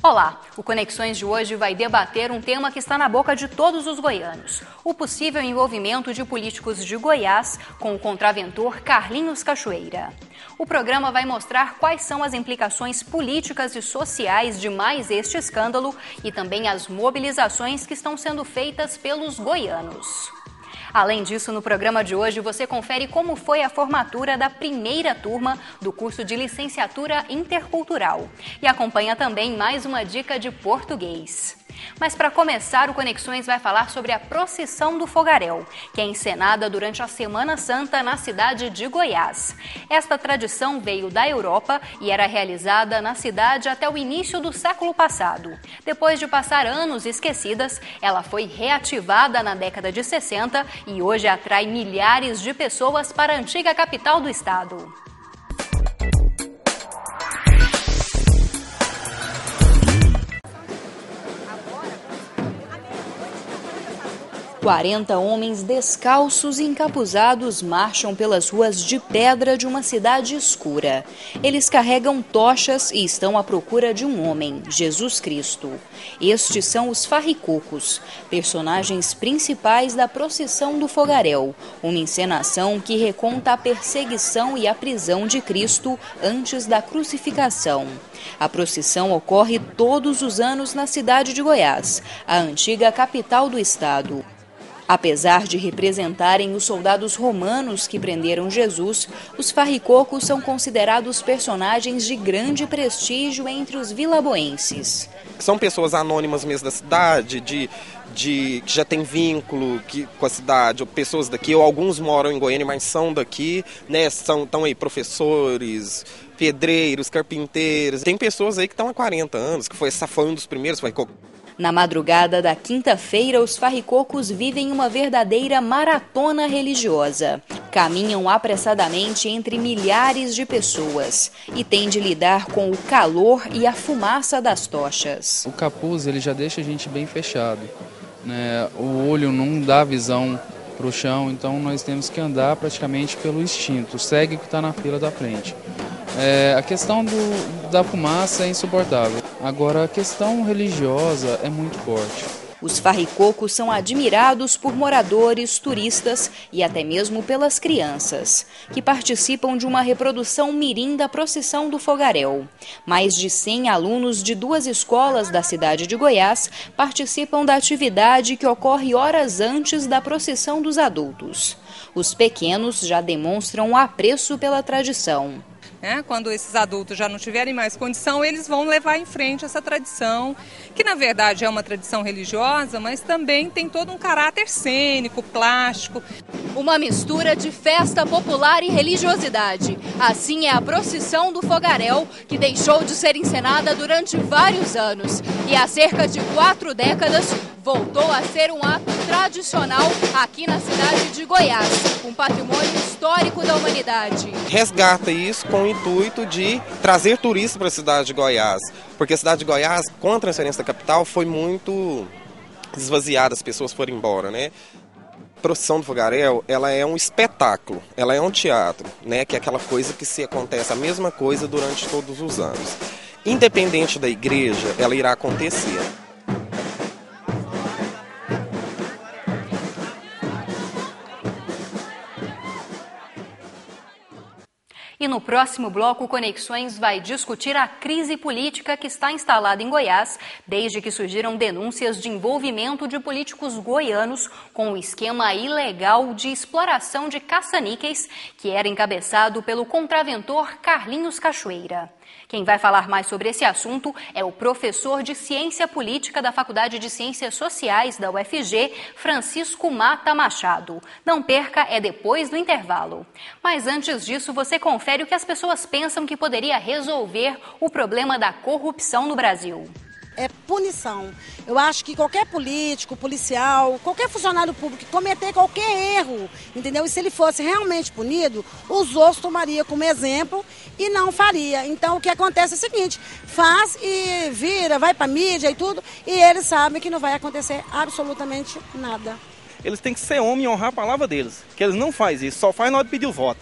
Olá, o Conexões de hoje vai debater um tema que está na boca de todos os goianos: o possível envolvimento de políticos de Goiás com o contraventor Carlinhos Cachoeira. O programa vai mostrar quais são as implicações políticas e sociais de mais este escândalo e também as mobilizações que estão sendo feitas pelos goianos. Além disso, no programa de hoje você confere como foi a formatura da primeira turma do curso de licenciatura intercultural e acompanha também mais uma dica de português. Mas para começar, o Conexões vai falar sobre a procissão do fogaréu, que é encenada durante a Semana Santa na cidade de Goiás. Esta tradição veio da Europa e era realizada na cidade até o início do século passado. Depois de passar anos esquecidas, ela foi reativada na década de 60 e hoje atrai milhares de pessoas para a antiga capital do estado. 40 homens descalços e encapuzados marcham pelas ruas de pedra de uma cidade escura. Eles carregam tochas e estão à procura de um homem, Jesus Cristo. Estes são os farricocos, personagens principais da procissão do fogaréu, uma encenação que reconta a perseguição e a prisão de Cristo antes da crucificação. A procissão ocorre todos os anos na cidade de Goiás, a antiga capital do estado. Apesar de representarem os soldados romanos que prenderam Jesus, os farricocos são considerados personagens de grande prestígio entre os vilaboenses. São pessoas anônimas mesmo da cidade, de, de que já tem vínculo que, com a cidade, ou pessoas daqui, ou alguns moram em Goiânia, mas são daqui, né? São, estão aí professores, pedreiros, carpinteiros. Tem pessoas aí que estão há 40 anos, que foi, foi um dos primeiros farricocos. Na madrugada da quinta-feira, os farricocos vivem uma verdadeira maratona religiosa. Caminham apressadamente entre milhares de pessoas e têm de lidar com o calor e a fumaça das tochas. O capuz ele já deixa a gente bem fechado. Né? O olho não dá visão para o chão, então nós temos que andar praticamente pelo instinto. Segue o que está na fila da frente. É, a questão do, da fumaça é insuportável. Agora, a questão religiosa é muito forte. Os farricocos são admirados por moradores, turistas e até mesmo pelas crianças, que participam de uma reprodução mirim da procissão do fogaréu. Mais de 100 alunos de duas escolas da cidade de Goiás participam da atividade que ocorre horas antes da procissão dos adultos. Os pequenos já demonstram apreço pela tradição. Né? Quando esses adultos já não tiverem mais condição, eles vão levar em frente essa tradição, que na verdade é uma tradição religiosa, mas também tem todo um caráter cênico, plástico. Uma mistura de festa popular e religiosidade. Assim é a procissão do Fogaréu, que deixou de ser encenada durante vários anos. E há cerca de quatro décadas voltou a ser um ato tradicional aqui na cidade de Goiás, um patrimônio histórico da humanidade. Resgata isso com o intuito de trazer turistas para a cidade de Goiás, porque a cidade de Goiás, com a transferência da capital, foi muito esvaziada, as pessoas foram embora, né? Procissão do fogaréu, ela é um espetáculo, ela é um teatro, né? Que é aquela coisa que se acontece a mesma coisa durante todos os anos. Independente da igreja, ela irá acontecer. No próximo bloco, Conexões vai discutir a crise política que está instalada em Goiás desde que surgiram denúncias de envolvimento de políticos goianos com o esquema ilegal de exploração de caça-níqueis que era encabeçado pelo contraventor Carlinhos Cachoeira. Quem vai falar mais sobre esse assunto é o professor de Ciência Política da Faculdade de Ciências Sociais da UFG, Francisco Mata Machado. Não perca, é depois do intervalo. Mas antes disso, você confere o que as pessoas pensam que poderia resolver o problema da corrupção no Brasil é punição. Eu acho que qualquer político, policial, qualquer funcionário público que cometer qualquer erro, entendeu? E se ele fosse realmente punido, os outros tomariam como exemplo e não faria. Então o que acontece é o seguinte: faz e vira, vai para mídia e tudo, e eles sabem que não vai acontecer absolutamente nada. Eles têm que ser homem e honrar a palavra deles, que eles não fazem isso, só faz na hora de pedir o voto.